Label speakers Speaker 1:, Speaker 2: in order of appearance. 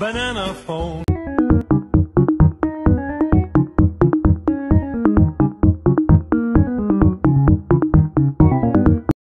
Speaker 1: banana phone.